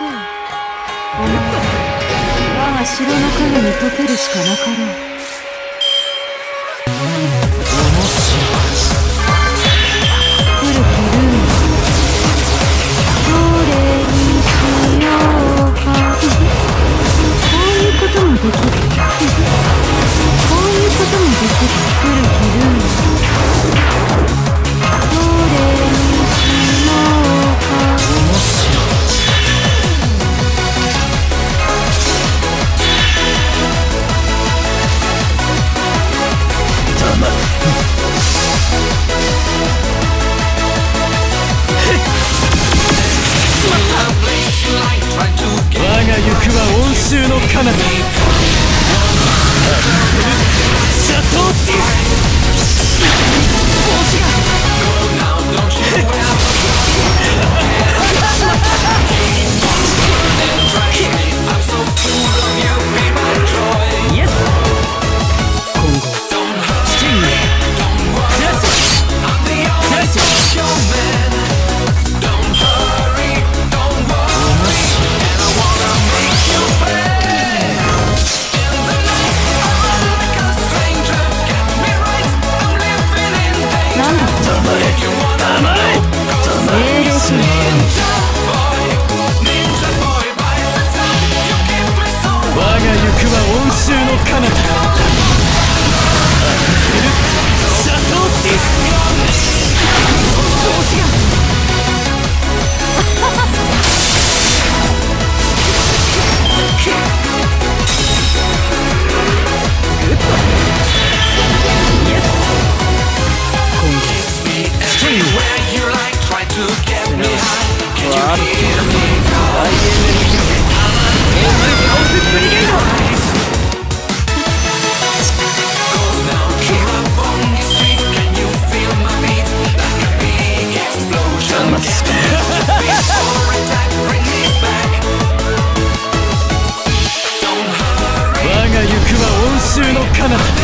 我が城の影に溶けるしかなかろうこういうこともできるは温州の彼方。衆の彼方。